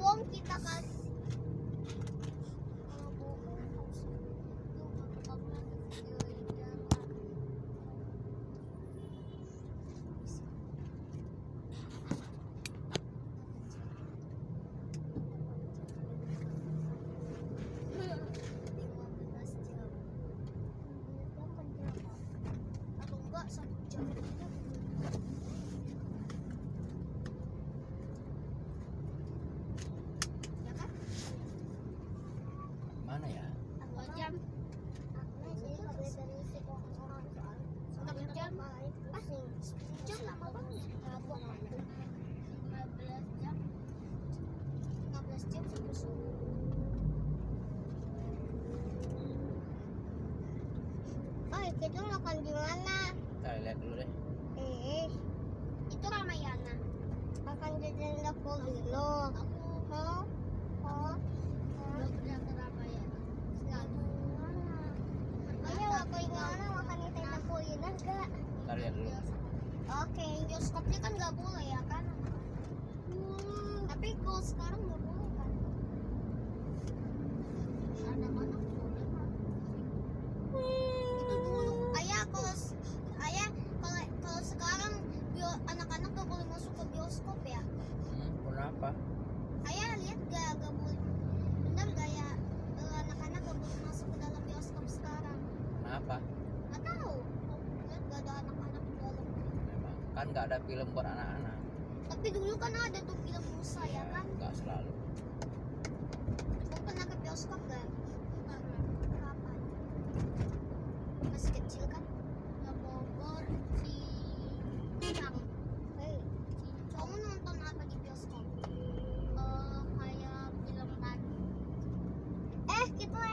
bohong kita kasih kita makan di mana? Kita lihat dulu deh. Eh, itu Ramayana. Makan di tenda Polino. Aku mau, mau, Belum pernah ke Ramayana. Selalu. Ayo, aku ingin makan di tenda Polino enggak? Kita lihat dulu. Oke, bioskopnya kan nggak boleh ya kan? Tapi kalau sekarang nggak boleh kan? Ada mana boleh kan? Itu dulu. Ayah kalau s- ayah kalau kalau sekarang bio anak-anak nggak boleh masuk ke bioskop ya? Hmm, kenapa? Ayah lihat gak gak boleh. Benar gak ya eh, anak-anak gak boleh masuk ke dalam bioskop sekarang? Kenapa? Gak tahu. Lihat gak ada anak-anak di dalam. Memang kan nggak ada film buat anak-anak. Tapi dulu kan ada tuh film Musa ya kan? Nggak selalu. Lu pernah ke bioskop gak? Kapan? Masih kecil kan? Ke Bogor, di Cincang. Hei, kamu nonton apa di bioskop? Eh, kayak film tadi. Eh, kita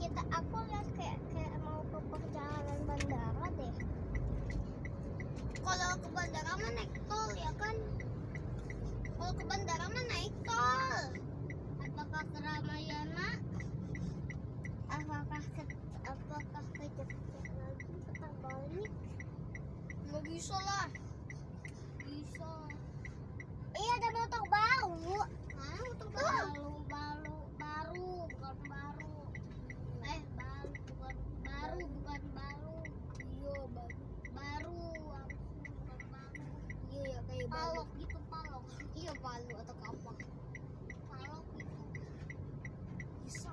kita aku lihat kayak kayak mau ke perjalanan bandara deh. Kalau ke bandara mah naik tol ya kan? Kalau ke bandara mah naik tol. Apakah ke Ramayana? Apakah ke apakah ke Jogja lagi putar balik? Nggak bisa lah. Bisa. Iya ada motor baru. Mana motor baru? Baru baru bukan baru. Eh baru bukan baru bukan baru. Iya baru. Baru bukan baru. Iya ya kayak palok gitu palok. Iya palu atau kapak. Palok gitu. Bisa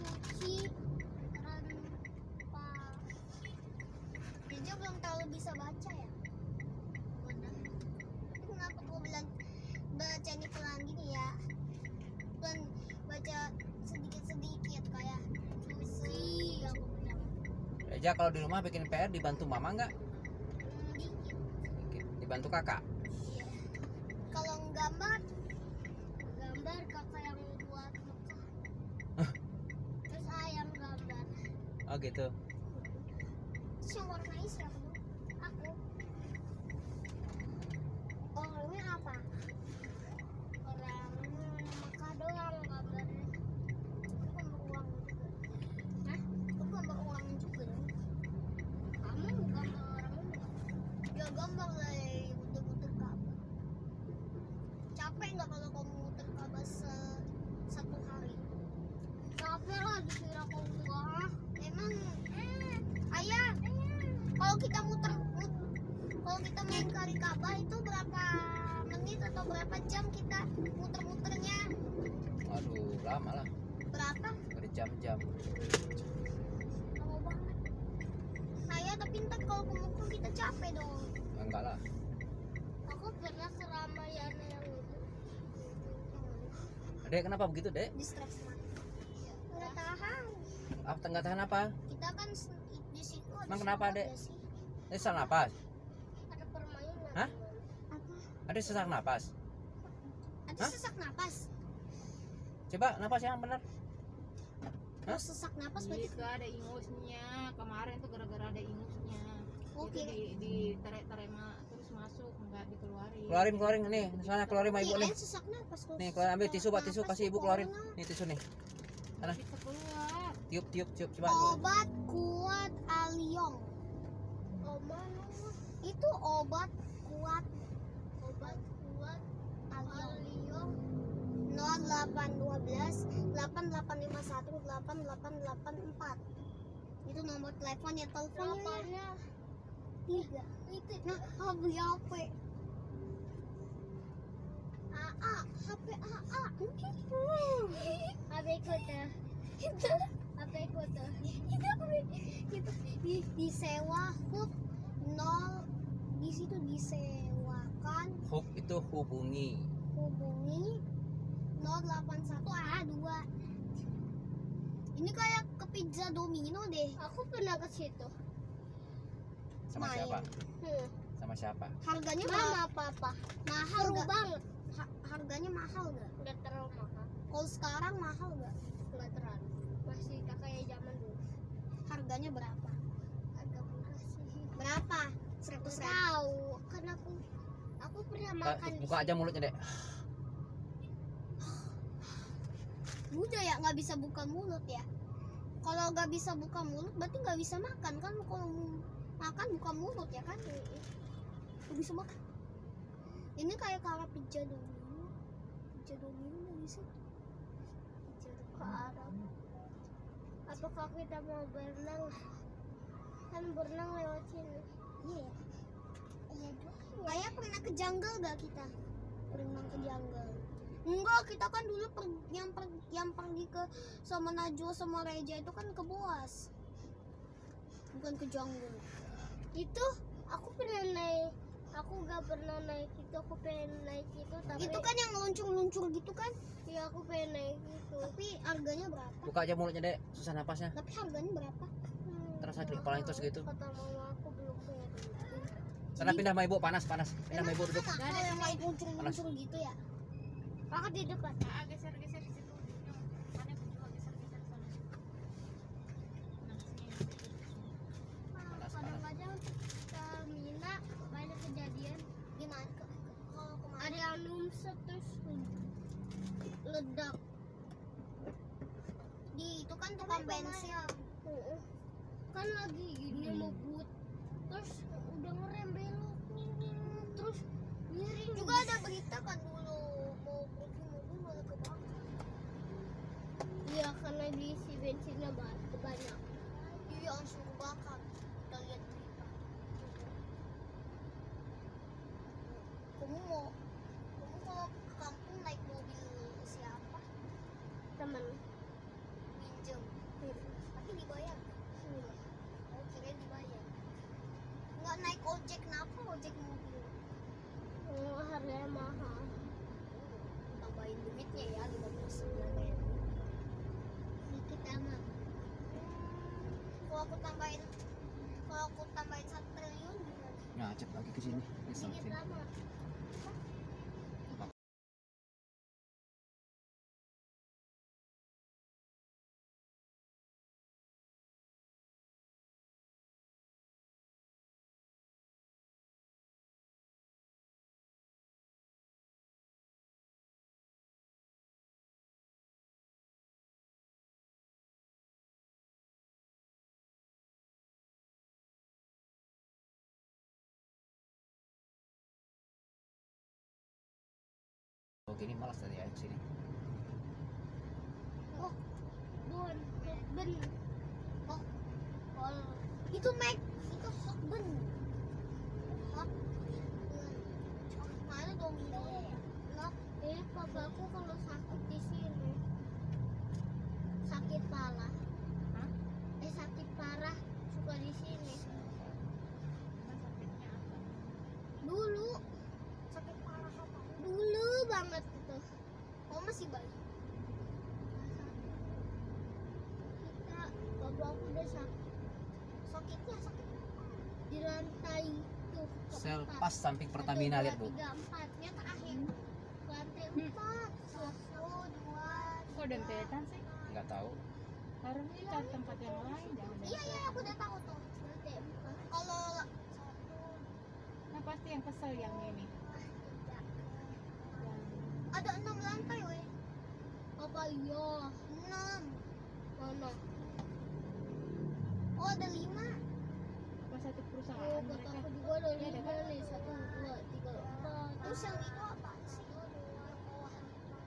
cuci tanpa. Dia belum terlalu bisa baca ya. Benar. Tapi kenapa gue bilang baca ini pelan gini ya? Pelan baca sedikit-sedikit kayak cuci aku bilang. Eja kalau di rumah bikin PR dibantu mama nggak? Dibantu kakak. Iya. Kalau gambar, gambar kakak yang buat Mekah. Terus ayam gambar. Oh gitu. Yang warnai siapa dong? Aku. Orangnya apa? Orang Mekah doang gambarnya. Itu gambar uang juga. Hah? Itu gambar uang juga dong. Kamu gambar orang juga. Ya gambar lah muter-muter Ka'bah. Capek nggak kalau kamu muter Ka'bah se- satu hari? Capek lah dikira kau enggak. Emang eh ayah kalau kita muter mut- kalau kita main kali Ka'bah itu berapa menit atau berapa jam kita muter-muternya? Waduh, lama lah. Berapa? Berjam-jam. Lama banget. Ayah tapi ntar kalau kemukul kita capek dong. Ya, enggak lah. Aku pernah ke Ramayana yang itu. Dek, kenapa begitu, Dek? Distraksi mati. Nggak tahan. Ah, nggak tahan apa? Kita kan di situ ada Emang kenapa, Dek? Ini sesak napas. Ada permainan. Hah? Apa? Ada sesak napas. Ada Hah? sesak napas. Coba napas yang benar. Hah? Oh, sesak napas berarti Itu ada ingusnya. Kemarin tuh gara-gara ada ingusnya. Oke. Itu di, di nggak dikeluarin. Keluarin, keluarin nih. Soalnya keluarin sama ibu nih. Nih, keluarin ambil tisu, buat napas tisu kasih ibu keluarin. Nih tisu nih. Keluar. Tiup, tiup, tiup. Coba. Obat kuat aliong. Obat itu obat kuat. Obat kuat aliong. 0812 8851 8884 itu nomor teleponnya teleponnya tiga itu nah oh, beli HP HP AA HP tuh itu HP tuh itu di disewa hub nol di situ disewakan Hook itu hubungi. hubungi 081 ah 2 ini kayak ke pizza domino deh aku pernah ke situ Sama Main. siapa? hmm. Sama siapa? harganya mama papa mahal gak? banget harganya mahal gak? nggak terlalu mahal kalau sekarang mahal gak? nggak terlalu masih kayak zaman dulu harganya berapa? murah sih berapa? seratus ribu tahu kan aku aku pernah makan buka aja mulutnya, Dek. Udah ya nggak bisa buka mulut ya. Kalau nggak bisa buka mulut berarti nggak bisa makan kan? Kalau makan buka mulut ya kan? Nggak bisa makan. Ini kayak kalau pizza domino. Pizza domino nggak bisa. Pizza ke Arab. Apakah kita mau berenang? Kan berenang lewat sini. Iya. ya? Iya juga. Kayak pernah ke jungle gak kita? Berenang ke jungle. Enggak, kita kan dulu per, yang per, yang pergi ke sama Najwa sama Reja itu kan ke Boas. Bukan ke Jungle. Itu aku pernah naik aku gak pernah naik itu aku pengen naik itu tapi itu kan yang luncur-luncur gitu kan iya aku pengen naik itu tapi harganya berapa Buka aja mulutnya, Dek. Susah napasnya. tapi harganya berapa hmm, Terus sakit kepalanya terus gitu. kata mama aku belum punya. Sana pindah sama ibu, panas, panas. Pindah sama ibu duduk. Enak kalau yang naik luncur-luncur gitu ya kakak di depan Ah, geser geser di situ. Mana juga geser geser sana. Nah, sini. Panas, kadang-kadang ke Mina banyak kejadian gimana ke, ke- kalau kemarin ada yang numset terus ledak di itu kan tukang bensin Heeh. kan lagi gini mau but terus udah ngerem belok terus miring juga ada berita kan dulu mau pergi mobil malah kebakar iya karena diisi bensinnya ba- banyak iya langsung kebakar kita lihat berita kamu mau kamu kalau ke kampung naik mobil siapa teman pinjam tapi dibayar oh kira dibayar nggak naik ojek kenapa ojek mobil oh harganya mahal tambahin duitnya ya 59 ribu dikit amat kalau aku tambahin kalau aku tambahin satu triliun gimana Ngacet lagi ke sini. Nyesel sini. Gini malas tadi air sini. Oh, Bon, Ben. Oh, Pol. Itu Mac, itu Hokben. Hok. Mana dong ini? Lah, eh papaku kalau sakit di sini. Sakit parah. Hah? Eh sakit parah suka di sini. Apa sakitnya apa? Dulu sakit parah apa? Dulu banget itu. Oh masih bayi. Kita bapak aku udah sakit. Sakitnya sakit di lantai tuh. Sel pas samping Pertamina lihat, Bu. Tiga empat, yang terakhir. Lantai Hmm. empat. Satu, dua. Kok dempetan sih? Nggak tahu. Harusnya cari tempat yang lain jangan Iya iya dempetan. aku udah tahu tuh. Lantai empat. Kalau Nah pasti yang kesel yang ini. Yang Ada enam lantai, weh. Apa iya? Enam. Mana? Oh, ada lima. Satu Oh, perusahaan kata mereka. aku juga ada ada lima nih. Satu, dua, tiga, empat. Terus yang itu apa sih? Yang bawah lima.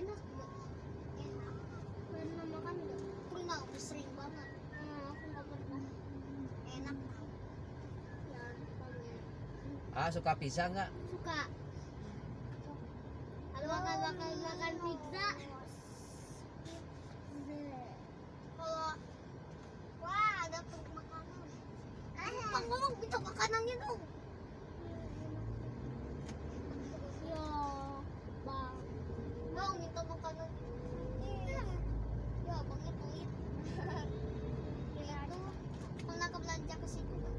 enak nggak enak pernah makan nggak pernah udah sering banget hmm, aku nggak pernah enak ya pokoknya Ah, suka pizza nggak? suka. Kalau makan makan makan pizza kalau wah ada makanan. Bang ngomong minta makanannya dong ya bang bang minta makanan ya ya bangnya pelit itu pernah ke belanja ke situ Bang?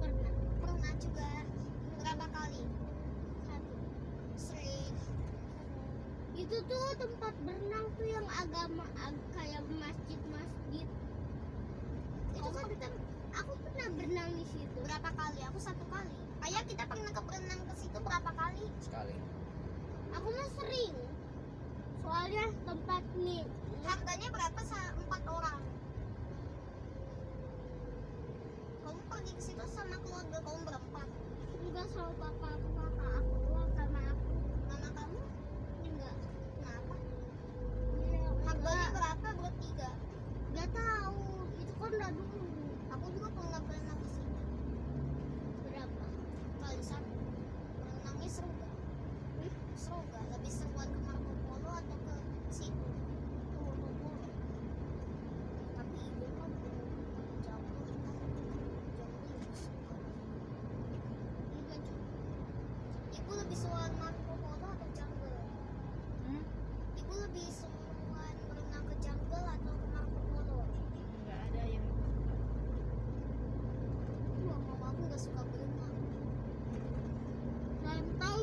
pernah pernah juga berapa kali satu sering itu tuh tempat berenang tuh yang agama ag- kayak masjid masjid itu kan aku pernah berenang di situ. Berapa kali? Aku satu kali. Ayah kita pernah ke berenang ke situ berapa kali? Sekali. aku mah sering. Soalnya tempat nih. Harganya berapa empat orang? Kamu pergi ke situ sama keluarga kamu berempat? Enggak sama papa aku kakak aku doang sama aku mama kamu enggak kenapa harganya berapa bertiga enggak tahu itu kan udah dulu aku juga pernah berenang ke situ berapa kali satu berenangnya seru gak? seru gak? lebih seruan ke Marco Polo atau ke situ? ke Marco Polo tapi ibu kan jauh jauh lebih seruan enggak Cu. ibu lebih seruan Marco Polo atau jungle? Hmm? ibu lebih seruan berenang ke jungle atau ke Marco Polo? Nggak ada yang Wah, mama aku gak suka berenang santai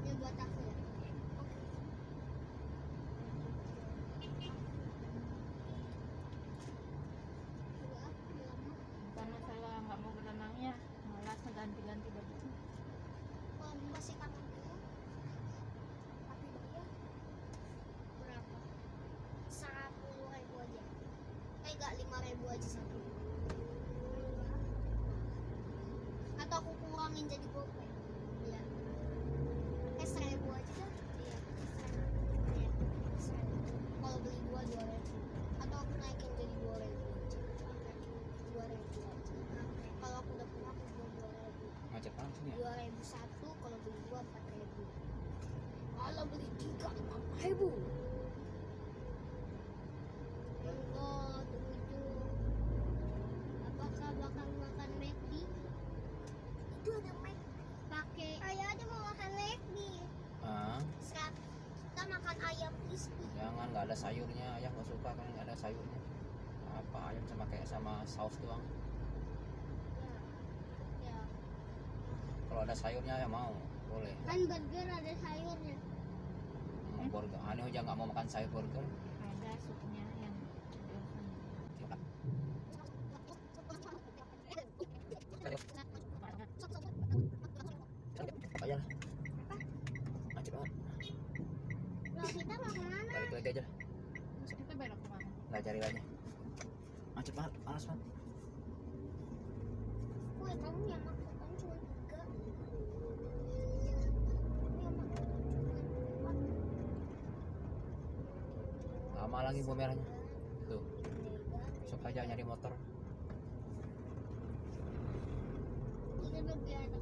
ini buat aku ya karena saya nggak mau berenangnya malas ganti-ganti baju? Masih kangen berapa? Ribu aja. Eh lima ribu aja satu. Atau aku kurangin jadi gope iya eh seribu aja dah iya seribu iya seribu kalau beli dua dua ribu atau aku naikin jadi dua ribu aja dua ribu aja kalau aku udah punya aku jual dua ribu Macet banget sini ya. dua ribu satu kalau beli dua empat ribu kalau beli tiga empat ribu enggak tujuh apakah bakal makan McD itu ada McD pakai ayah ada mau makan McD Ah, serat kita makan ayam crispy jangan nggak ada sayurnya. Ayah nggak suka kan nggak ada sayurnya. Apa ayam sama kayak sama saus doang. ya ya Kalau ada sayurnya ya mau, boleh. kan burger ada sayurnya Mau burger. Anu aja nggak mau makan sayur burger. ada supnya yang. Macet banget. Loh, kita mau ke mana Balik lagi aja. terus kita belok ke mana Nggak cari lagi. Macet banget, panas banget. Woi, kamu yang makan kamu cuma tiga. Kamu yang makan cuma Lama lagi bu merahnya. Tuh, sok aja nyari motor. enak